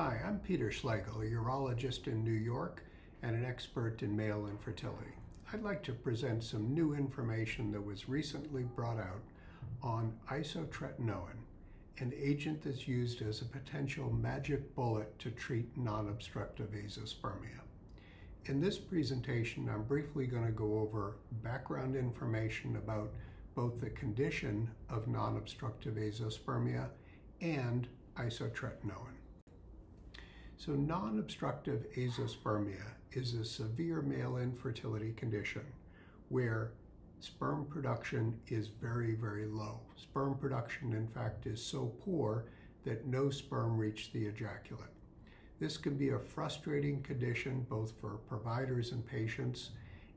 Hi, I'm Peter Schlegel, a urologist in New York and an expert in male infertility. I'd like to present some new information that was recently brought out on isotretinoin, an agent that's used as a potential magic bullet to treat non-obstructive azoospermia. In this presentation, I'm briefly going to go over background information about both the condition of non-obstructive azoospermia and isotretinoin. So non-obstructive azoospermia is a severe male infertility condition where sperm production is very, very low. Sperm production, in fact, is so poor that no sperm reach the ejaculate. This can be a frustrating condition both for providers and patients,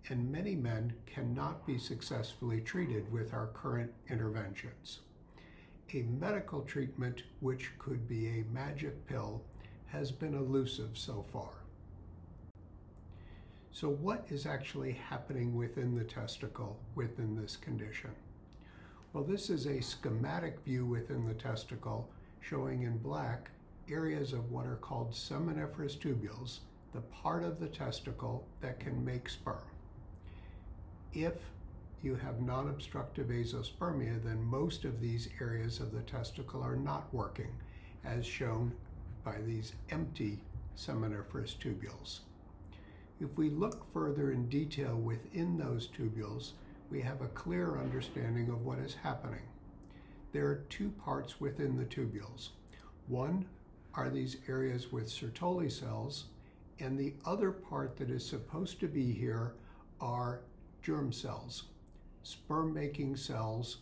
and many men cannot be successfully treated with our current interventions. A medical treatment, which could be a magic pill, has been elusive so far. So what is actually happening within the testicle within this condition? Well, this is a schematic view within the testicle showing in black areas of what are called seminiferous tubules, the part of the testicle that can make sperm. If you have non-obstructive azoospermia, then most of these areas of the testicle are not working, as shown by these empty seminiferous tubules. If we look further in detail within those tubules, we have a clear understanding of what is happening. There are two parts within the tubules. One are these areas with Sertoli cells, and the other part that is supposed to be here are germ cells, sperm-making cells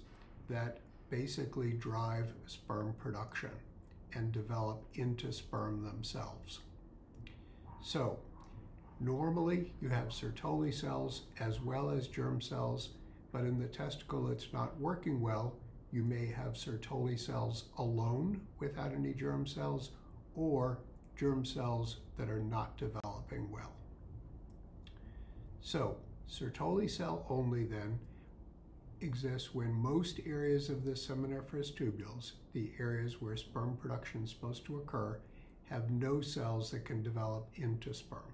that basically drive sperm production and develop into sperm themselves. So normally you have Sertoli cells as well as germ cells, but in the testicle it's not working well. You may have Sertoli cells alone without any germ cells or germ cells that are not developing well. So Sertoli cell only then exists when most areas of the seminiferous tubules, the areas where sperm production is supposed to occur, have no cells that can develop into sperm.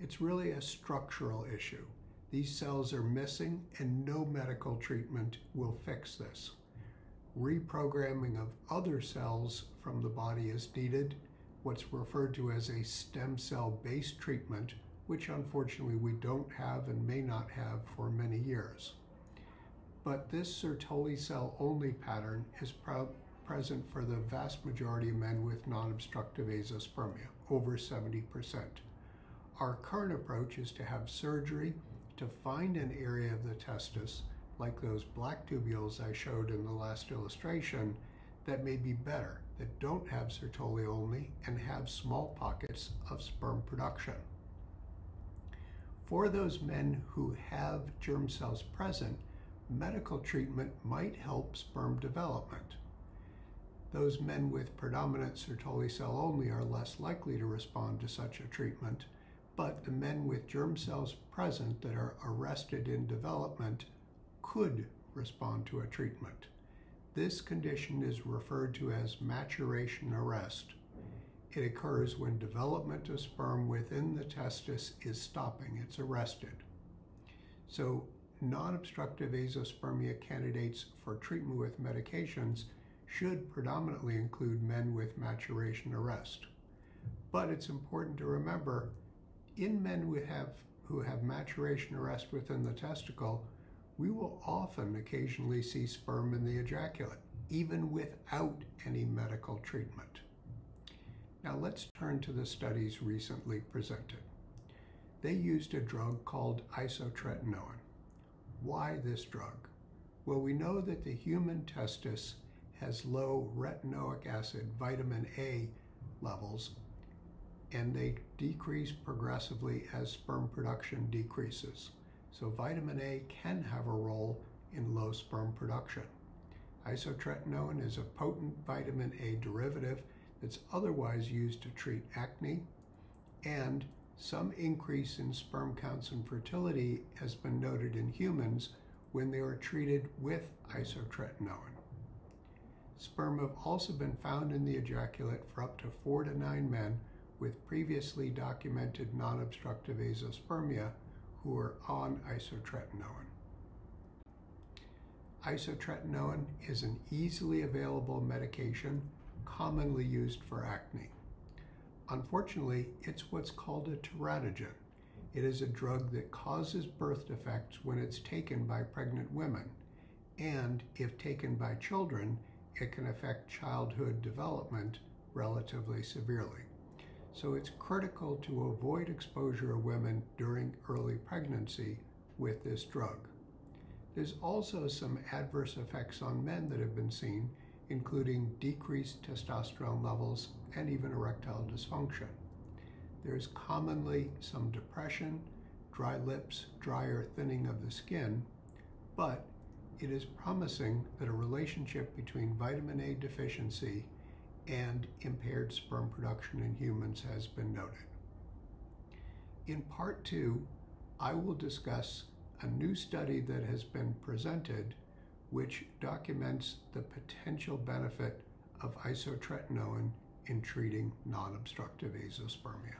It's really a structural issue. These cells are missing and no medical treatment will fix this. Reprogramming of other cells from the body is needed, what's referred to as a stem cell based treatment, which unfortunately we don't have and may not have for many years but this Sertoli cell only pattern is present for the vast majority of men with non-obstructive azoospermia, over 70%. Our current approach is to have surgery to find an area of the testis, like those black tubules I showed in the last illustration, that may be better, that don't have Sertoli only and have small pockets of sperm production. For those men who have germ cells present, medical treatment might help sperm development. Those men with predominant Sertoli cell only are less likely to respond to such a treatment, but the men with germ cells present that are arrested in development could respond to a treatment. This condition is referred to as maturation arrest. It occurs when development of sperm within the testis is stopping, it's arrested. So non-obstructive azoospermia candidates for treatment with medications should predominantly include men with maturation arrest. But it's important to remember, in men who have, who have maturation arrest within the testicle, we will often occasionally see sperm in the ejaculate, even without any medical treatment. Now let's turn to the studies recently presented. They used a drug called isotretinoin. Why this drug? Well, we know that the human testis has low retinoic acid, vitamin A levels, and they decrease progressively as sperm production decreases. So vitamin A can have a role in low sperm production. Isotretinoin is a potent vitamin A derivative that's otherwise used to treat acne and some increase in sperm counts and fertility has been noted in humans when they were treated with isotretinoin. Sperm have also been found in the ejaculate for up to four to nine men with previously documented non obstructive azoospermia who are on isotretinoin. Isotretinoin is an easily available medication commonly used for acne. Unfortunately, it's what's called a teratogen. It is a drug that causes birth defects when it's taken by pregnant women, and if taken by children, it can affect childhood development relatively severely. So it's critical to avoid exposure of women during early pregnancy with this drug. There's also some adverse effects on men that have been seen, including decreased testosterone levels and even erectile dysfunction. There's commonly some depression, dry lips, drier thinning of the skin, but it is promising that a relationship between vitamin A deficiency and impaired sperm production in humans has been noted. In part two, I will discuss a new study that has been presented which documents the potential benefit of isotretinoin in treating non-obstructive azoospermia.